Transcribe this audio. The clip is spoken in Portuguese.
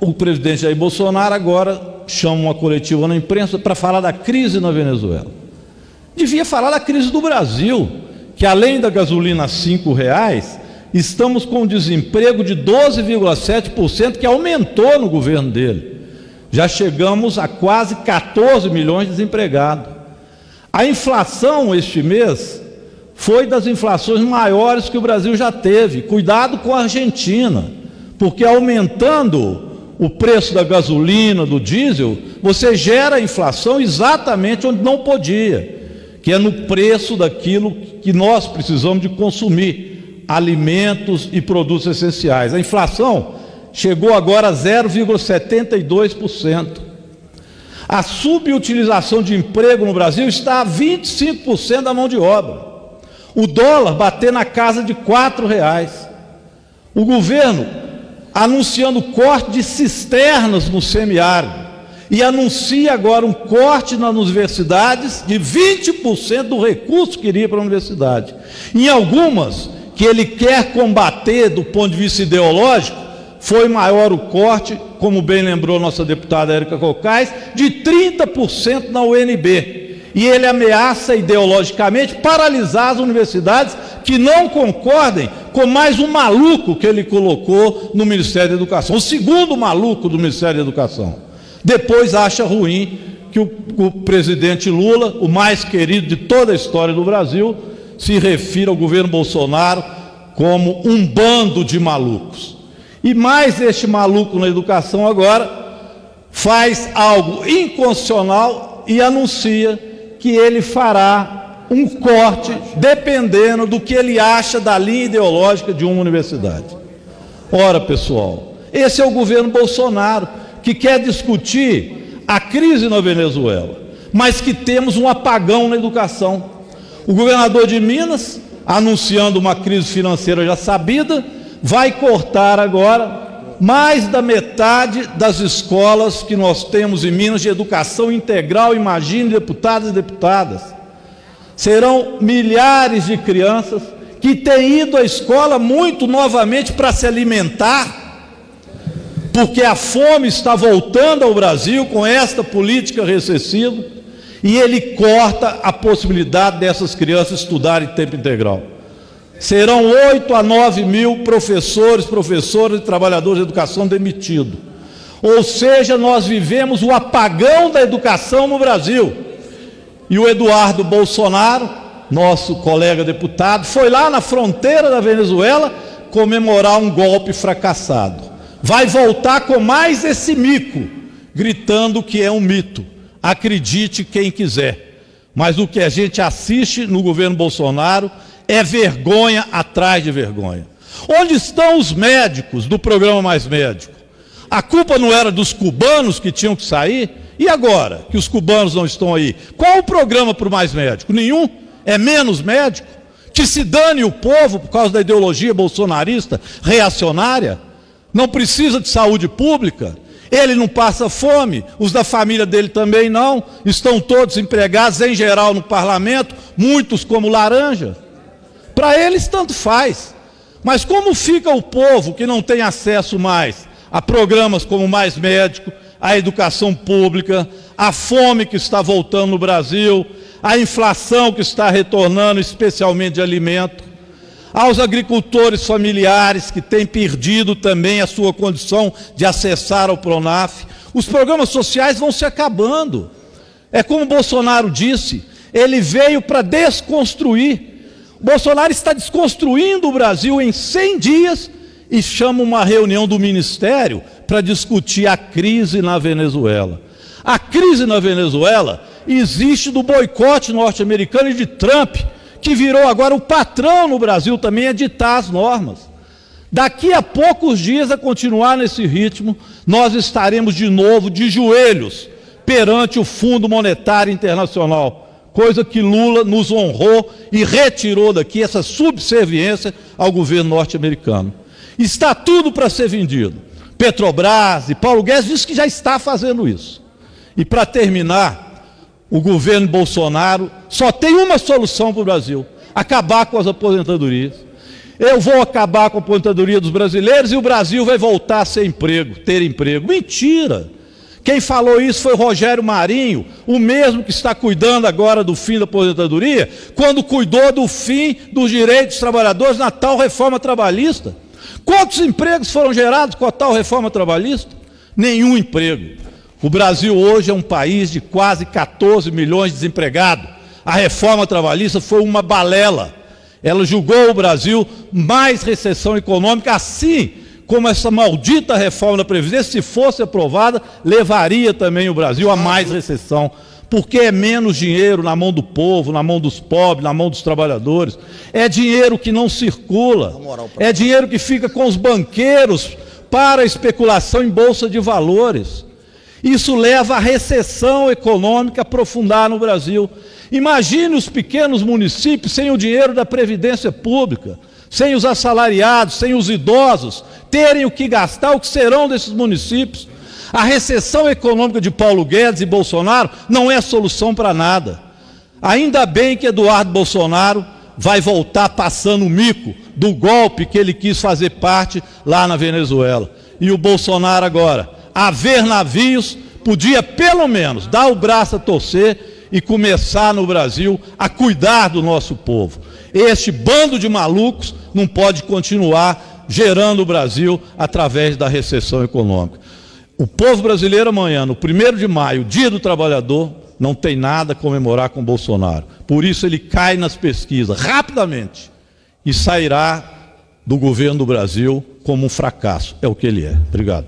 o presidente Jair Bolsonaro agora chama uma coletiva na imprensa para falar da crise na Venezuela. Devia falar da crise do Brasil, que além da gasolina a cinco reais, estamos com um desemprego de 12,7% que aumentou no governo dele. Já chegamos a quase 14 milhões de desempregados. A inflação este mês foi das inflações maiores que o Brasil já teve. Cuidado com a Argentina, porque aumentando o preço da gasolina, do diesel, você gera inflação exatamente onde não podia, que é no preço daquilo que nós precisamos de consumir, alimentos e produtos essenciais. A inflação chegou agora a 0,72%. A subutilização de emprego no Brasil está a 25% da mão de obra. O dólar bater na casa de R$ reais. O governo anunciando corte de cisternas no semiárido e anuncia agora um corte nas universidades de 20% do recurso que iria para a universidade. Em algumas que ele quer combater do ponto de vista ideológico, foi maior o corte, como bem lembrou nossa deputada Érica Cocais, de 30% na UNB. E ele ameaça ideologicamente paralisar as universidades que não concordem com mais um maluco que ele colocou no Ministério da Educação, o segundo maluco do Ministério da Educação. Depois acha ruim que o, o presidente Lula, o mais querido de toda a história do Brasil, se refira ao governo Bolsonaro como um bando de malucos. E mais este maluco na educação agora faz algo inconstitucional e anuncia que ele fará um corte dependendo do que ele acha da linha ideológica de uma universidade. Ora, pessoal, esse é o governo Bolsonaro que quer discutir a crise na Venezuela, mas que temos um apagão na educação. O governador de Minas, anunciando uma crise financeira já sabida, vai cortar agora mais da metade das escolas que nós temos em Minas de educação integral, imagine deputados e deputadas. Serão milhares de crianças que têm ido à escola muito novamente para se alimentar, porque a fome está voltando ao Brasil com esta política recessiva, e ele corta a possibilidade dessas crianças estudarem em tempo integral. Serão 8 a 9 mil professores, professoras e trabalhadores de educação demitidos. Ou seja, nós vivemos o apagão da educação no Brasil. E o Eduardo Bolsonaro, nosso colega deputado, foi lá na fronteira da Venezuela comemorar um golpe fracassado. Vai voltar com mais esse mico, gritando que é um mito. Acredite quem quiser. Mas o que a gente assiste no governo Bolsonaro é vergonha atrás de vergonha. Onde estão os médicos do programa Mais Médico? A culpa não era dos cubanos que tinham que sair? E agora que os cubanos não estão aí? Qual o programa para o Mais Médico? Nenhum? É menos médico? Que se dane o povo por causa da ideologia bolsonarista reacionária? Não precisa de saúde pública? Ele não passa fome, os da família dele também não, estão todos empregados, em geral, no parlamento, muitos como laranja. Para eles, tanto faz. Mas como fica o povo que não tem acesso mais a programas como Mais Médico, a educação pública, a fome que está voltando no Brasil, a inflação que está retornando, especialmente de alimento, aos agricultores familiares que têm perdido também a sua condição de acessar ao Pronaf. Os programas sociais vão se acabando. É como Bolsonaro disse, ele veio para desconstruir Bolsonaro está desconstruindo o Brasil em 100 dias e chama uma reunião do ministério para discutir a crise na Venezuela. A crise na Venezuela existe do boicote norte-americano e de Trump, que virou agora o patrão no Brasil também a ditar as normas. Daqui a poucos dias, a continuar nesse ritmo, nós estaremos de novo de joelhos perante o Fundo Monetário Internacional coisa que Lula nos honrou e retirou daqui essa subserviência ao governo norte-americano. Está tudo para ser vendido. Petrobras e Paulo Guedes diz que já está fazendo isso. E para terminar, o governo Bolsonaro só tem uma solução para o Brasil: acabar com as aposentadorias. Eu vou acabar com a aposentadoria dos brasileiros e o Brasil vai voltar a ser emprego, ter emprego. Mentira! Quem falou isso foi Rogério Marinho, o mesmo que está cuidando agora do fim da aposentadoria, quando cuidou do fim dos direitos dos trabalhadores na tal reforma trabalhista. Quantos empregos foram gerados com a tal reforma trabalhista? Nenhum emprego. O Brasil hoje é um país de quase 14 milhões de desempregados. A reforma trabalhista foi uma balela. Ela julgou o Brasil mais recessão econômica, assim como essa maldita reforma da Previdência, se fosse aprovada, levaria também o Brasil a mais recessão. Porque é menos dinheiro na mão do povo, na mão dos pobres, na mão dos trabalhadores. É dinheiro que não circula. É dinheiro que fica com os banqueiros para especulação em bolsa de valores. Isso leva à recessão econômica aprofundar no Brasil. Imagine os pequenos municípios sem o dinheiro da Previdência Pública, sem os assalariados, sem os idosos, terem o que gastar, o que serão desses municípios. A recessão econômica de Paulo Guedes e Bolsonaro não é solução para nada. Ainda bem que Eduardo Bolsonaro vai voltar passando o mico do golpe que ele quis fazer parte lá na Venezuela. E o Bolsonaro agora, a ver navios, podia pelo menos dar o braço a torcer e começar no Brasil a cuidar do nosso povo. Este bando de malucos não pode continuar gerando o Brasil através da recessão econômica. O povo brasileiro amanhã, no 1 de maio, dia do trabalhador, não tem nada a comemorar com Bolsonaro. Por isso ele cai nas pesquisas rapidamente e sairá do governo do Brasil como um fracasso. É o que ele é. Obrigado.